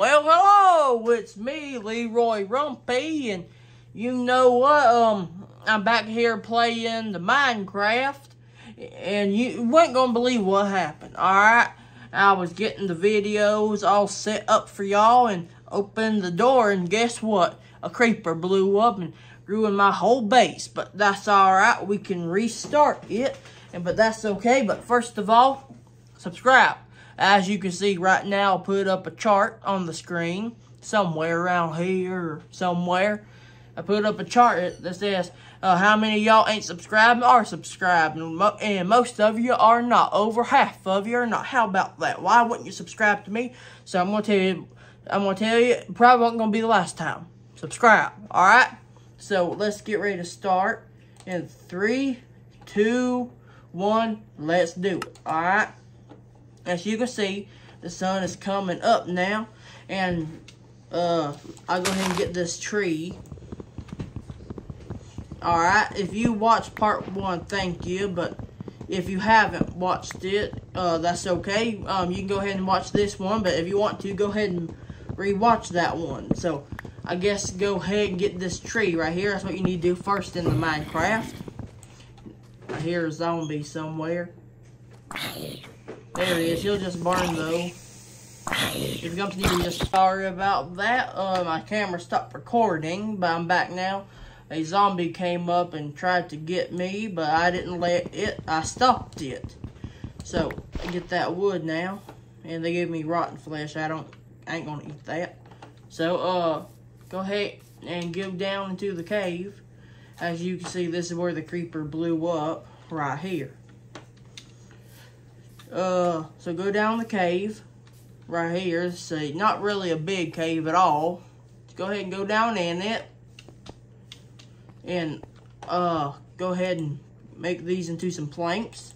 Well, hello, it's me, Leroy Rumpy, and you know what? Um, I'm back here playing the Minecraft, and you weren't gonna believe what happened. All right, I was getting the videos all set up for y'all, and opened the door, and guess what? A creeper blew up and ruined my whole base. But that's all right. We can restart it, and but that's okay. But first of all, subscribe. As you can see right now, I'll put up a chart on the screen somewhere around here somewhere. I put up a chart that says uh, how many y'all ain't subscribed are mo and most of you are not. Over half of you are not. How about that? Why wouldn't you subscribe to me? So I'm gonna tell you. I'm gonna tell you. Probably won't gonna be the last time. Subscribe. All right. So let's get ready to start. In three, two, one. Let's do it. All right. As you can see, the sun is coming up now. And uh, I'll go ahead and get this tree. Alright, if you watched part one, thank you. But if you haven't watched it, uh, that's okay. Um, you can go ahead and watch this one. But if you want to, go ahead and rewatch that one. So, I guess go ahead and get this tree right here. That's what you need to do first in the Minecraft. I hear a zombie somewhere. There he is. He'll just burn though. If you come to you, just sorry about that. Uh, my camera stopped recording, but I'm back now. A zombie came up and tried to get me, but I didn't let it. I stopped it. So I get that wood now, and they gave me rotten flesh. I don't. I ain't gonna eat that. So uh, go ahead and go down into the cave. As you can see, this is where the creeper blew up right here. Uh, so go down the cave right here. See, not really a big cave at all. Just go ahead and go down in it. And, uh, go ahead and make these into some planks.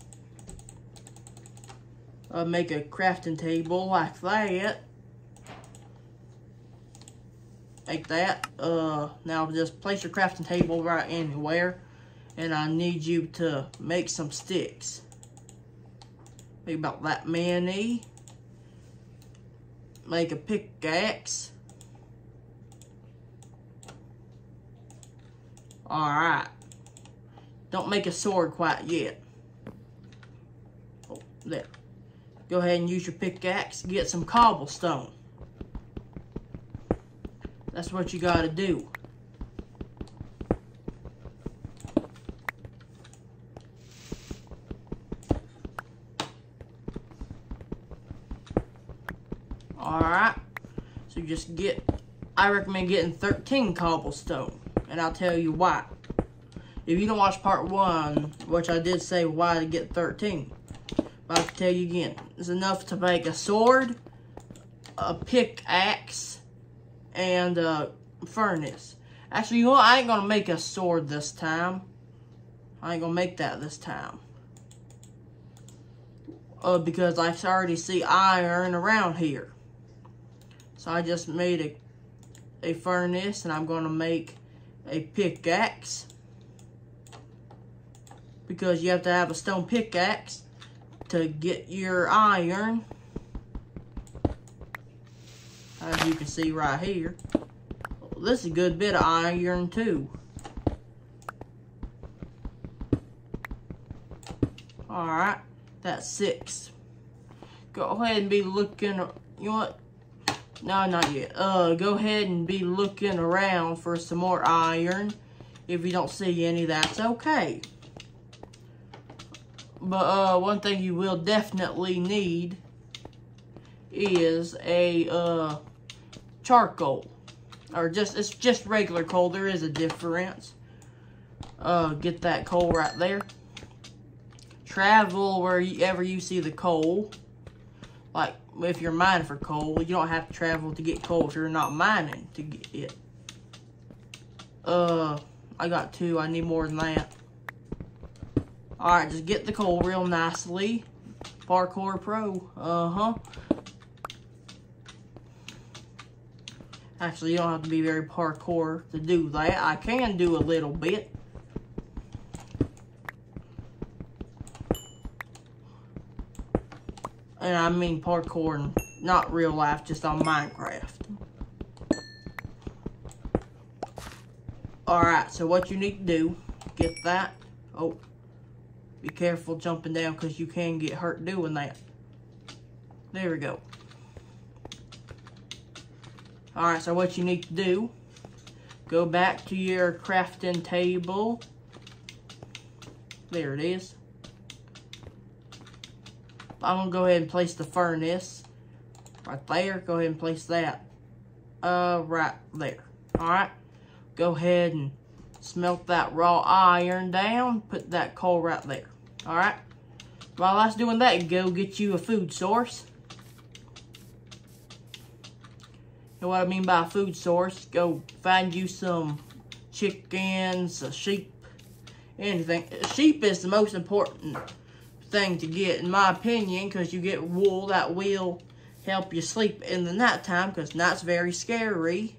Uh, make a crafting table like that. Make that. Uh, now just place your crafting table right anywhere. And I need you to make some sticks. Maybe about that many. Make a pickaxe. Alright. Don't make a sword quite yet. Oh, there. Go ahead and use your pickaxe. Get some cobblestone. That's what you gotta do. Alright. So just get, I recommend getting 13 cobblestone. And I'll tell you why. If you don't watch part one, which I did say why to get 13. But I'll tell you again. It's enough to make a sword, a pickaxe, and a furnace. Actually, you know what? I ain't gonna make a sword this time. I ain't gonna make that this time. Uh, because I already see iron around here. So I just made a, a furnace and I'm going to make a pickaxe. Because you have to have a stone pickaxe to get your iron. As you can see right here. This is a good bit of iron too. Alright, that's six. Go ahead and be looking, you know what? No, not yet. Uh, go ahead and be looking around for some more iron. If you don't see any, that's okay. But, uh, one thing you will definitely need is a, uh, charcoal. Or just, it's just regular coal. There is a difference. Uh, get that coal right there. Travel wherever you see the coal. Like, if you're mining for coal, you don't have to travel to get coal if you're not mining to get it. Uh, I got two. I need more than that. Alright, just get the coal real nicely. Parkour Pro. Uh-huh. Actually, you don't have to be very parkour to do that. I can do a little bit. And I mean parkour and not real life, just on Minecraft. Alright, so what you need to do, get that. Oh, be careful jumping down because you can get hurt doing that. There we go. Alright, so what you need to do, go back to your crafting table. There it is. I'm to go ahead and place the furnace right there. Go ahead and place that uh, right there. Alright, go ahead and smelt that raw iron down. Put that coal right there. Alright, while that's doing that, go get you a food source. know what I mean by food source? Go find you some chickens, a sheep, anything. Sheep is the most important thing to get, in my opinion, because you get wool that will help you sleep in the nighttime, because night's very scary.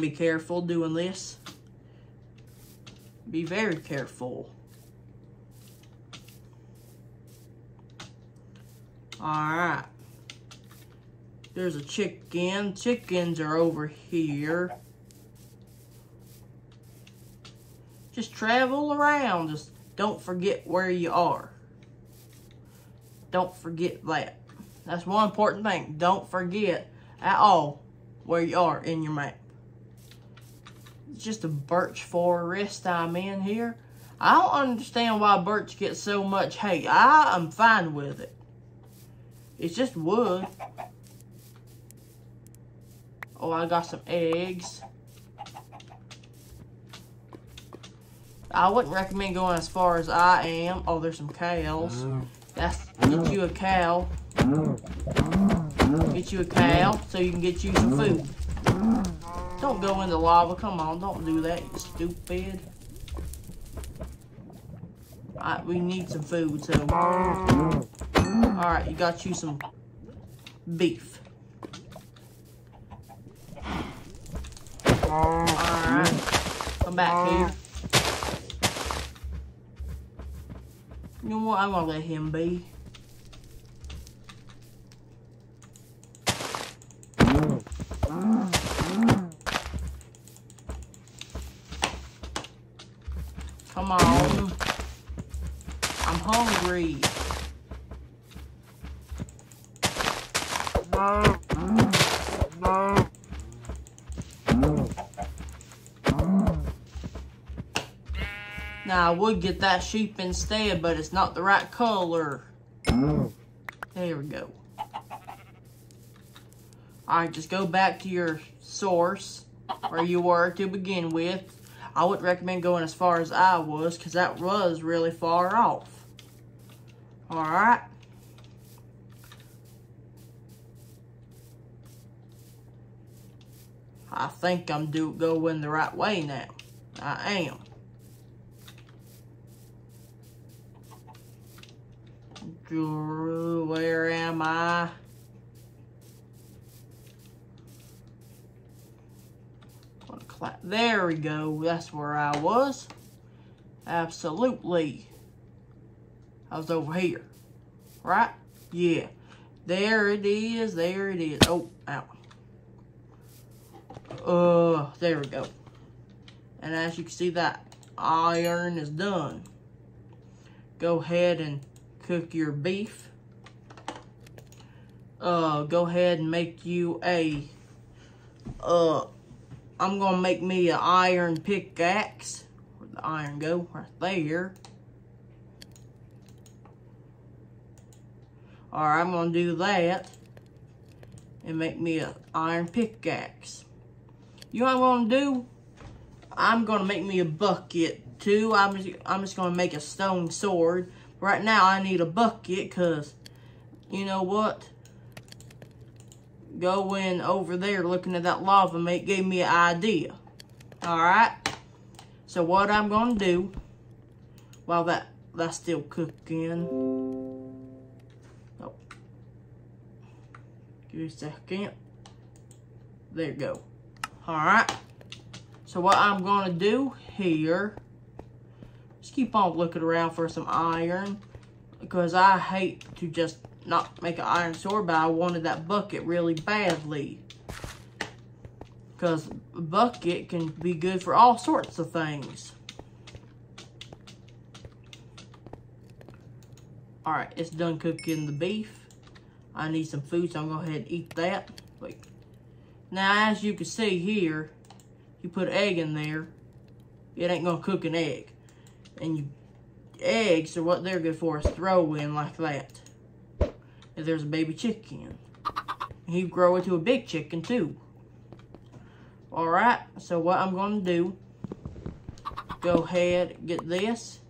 Be careful doing this. Be very careful. Alright. There's a chicken. Chickens are over here. Just travel around. Just don't forget where you are. Don't forget that. That's one important thing. Don't forget at all where you are in your map. It's just a birch forest I'm in here. I don't understand why birch gets so much hate. I am fine with it. It's just wood. Oh, I got some eggs. I wouldn't recommend going as far as I am. Oh, there's some cows. That's get you a cow. Get you a cow so you can get you some food. Don't go in the lava. Come on, don't do that, you stupid. We need some food, so. Alright, you got you some beef. Alright. Come back here. You know what? I'm gonna let him be. Come on. I'm hungry. Would get that sheep instead, but it's not the right color. Oh. There we go. Alright, just go back to your source, where you were to begin with. I wouldn't recommend going as far as I was, because that was really far off. Alright. I think I'm do going the right way now. I am. Where am I? There we go. That's where I was. Absolutely. I was over here. Right? Yeah. There it is. There it is. Oh, out. Uh, there we go. And as you can see, that iron is done. Go ahead and cook your beef. Uh, go ahead and make you a, uh, I'm gonna make me an iron pickaxe. Where'd the iron go? Right there. Alright, I'm gonna do that and make me an iron pickaxe. You know what I'm gonna do? I'm gonna make me a bucket too. I'm just, I'm just gonna make a stone sword Right now, I need a bucket because, you know what? Going over there looking at that lava mate gave me an idea. Alright? So what I'm going to do, while that that's still cooking. Oh. Give me a second. There you go. Alright. So what I'm going to do here keep on looking around for some iron because I hate to just not make an iron sword, but I wanted that bucket really badly. Because bucket can be good for all sorts of things. Alright, it's done cooking the beef. I need some food, so I'm going to go ahead and eat that. Wait. Now, as you can see here, you put egg in there, it ain't going to cook an egg. And you, eggs are what they're good for, is throw in like that. If there's a baby chicken. He grow into a big chicken too. Alright, so what I'm going to do, go ahead, get this,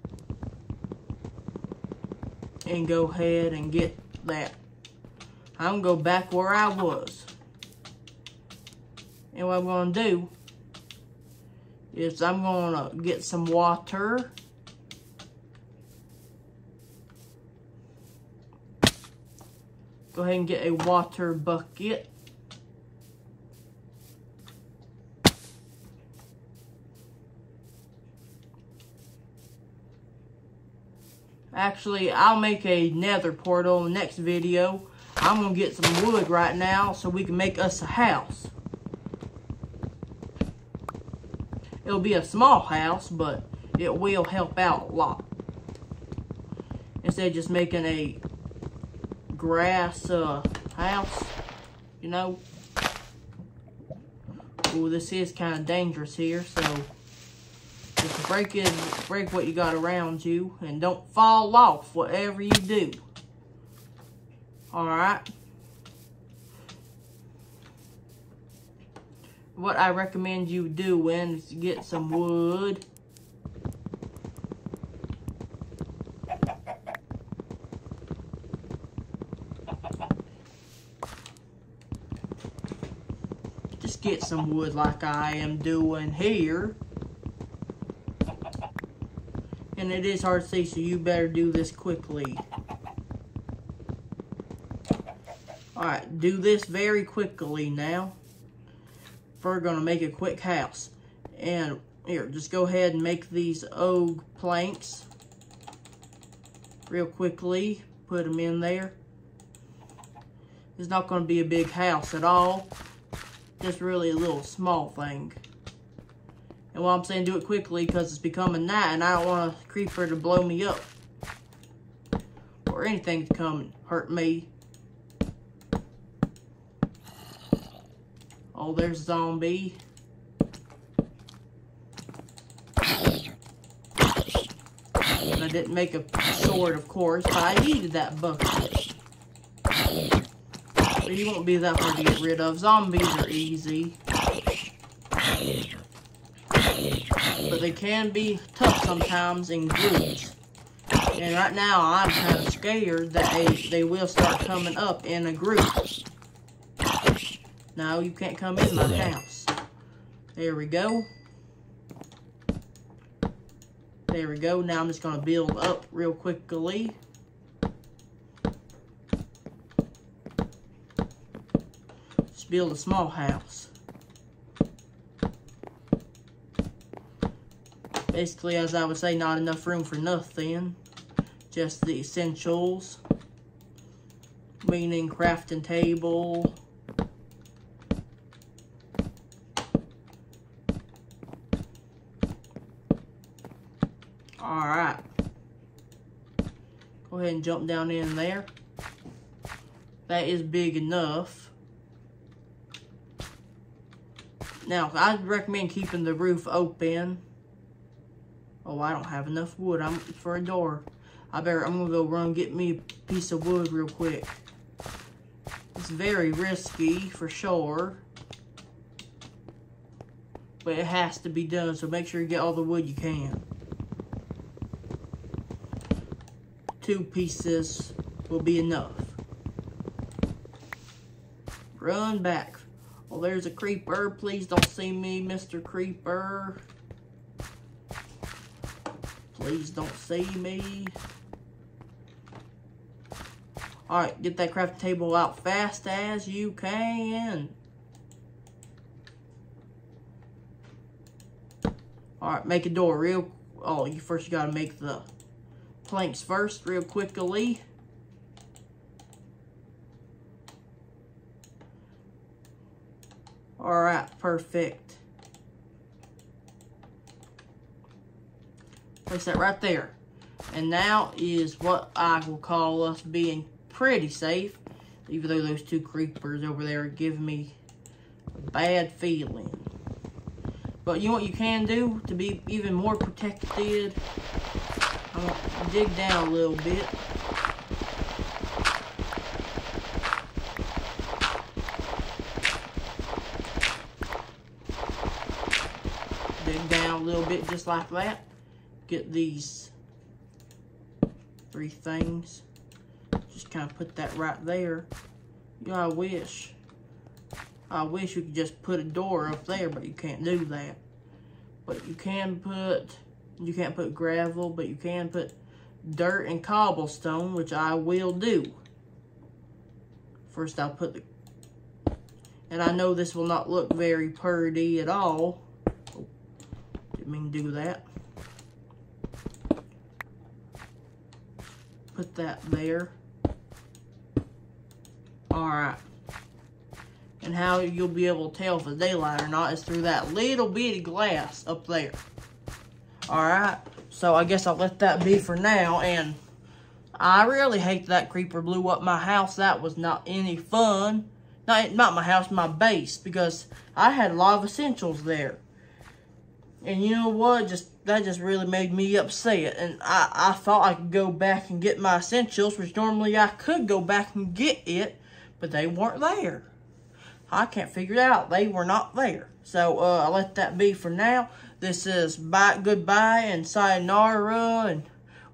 and go ahead and get that. I'm going to go back where I was. And what I'm going to do is I'm going to get some water. Go ahead and get a water bucket. Actually, I'll make a nether portal in the next video. I'm going to get some wood right now so we can make us a house. It'll be a small house, but it will help out a lot. Instead of just making a grass uh, house, you know. Oh, this is kind of dangerous here, so just break it, break what you got around you, and don't fall off whatever you do. All right. What I recommend you doing is get some wood. Just get some wood like I am doing here. And it is hard to see, so you better do this quickly. Alright, do this very quickly now. We're going to make a quick house. And here, just go ahead and make these oak planks real quickly. Put them in there. It's not going to be a big house at all. Just really a little small thing. And what I'm saying do it quickly because it's becoming night and I don't want a creeper to blow me up. Or anything to come and hurt me. Oh, there's a zombie. And I didn't make a sword, of course, but I needed that bucket. He won't be that hard to get rid of. Zombies are easy. But they can be tough sometimes in groups. And right now, I'm kind of scared that they, they will start coming up in a group. No, you can't come in my house. There we go. There we go. Now I'm just going to build up real quickly. Just build a small house. Basically, as I would say, not enough room for nothing. Just the essentials. Meaning crafting table, Alright. Go ahead and jump down in there. That is big enough. Now, I'd recommend keeping the roof open. Oh, I don't have enough wood I'm, for a door. I better, I'm to go run get me a piece of wood real quick. It's very risky, for sure. But it has to be done, so make sure you get all the wood you can. two pieces will be enough. Run back. There's a creeper. Please don't see me, Mr. Creeper. Please don't see me. Alright, get that craft table out fast as you can. Alright, make a door real... Oh, you first you gotta make the planks first real quickly. All right, perfect. Place that right there. And now is what I will call us being pretty safe, even though those two creepers over there giving me a bad feeling. But you know what you can do to be even more protected? I'm gonna dig down a little bit. Dig down a little bit just like that. Get these three things. Just kind of put that right there. You know, I wish. I wish you could just put a door up there, but you can't do that. But you can put, you can't put gravel, but you can put dirt and cobblestone, which I will do. First I'll put the, and I know this will not look very pretty at all. Mean to do that. Put that there. Alright. And how you'll be able to tell if it's daylight or not is through that little bitty glass up there. Alright, so I guess I'll let that be for now. And I really hate that creeper blew up my house. That was not any fun. Not, not my house, my base. Because I had a lot of essentials there. And you know what? Just That just really made me upset. And I, I thought I could go back and get my essentials, which normally I could go back and get it. But they weren't there. I can't figure it out. They were not there. So uh, I'll let that be for now. This is bye, goodbye and sayonara and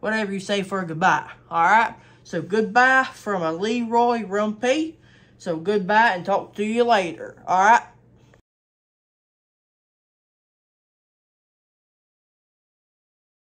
whatever you say for goodbye. All right. So goodbye from a Leroy Rumpy. So goodbye and talk to you later. All right.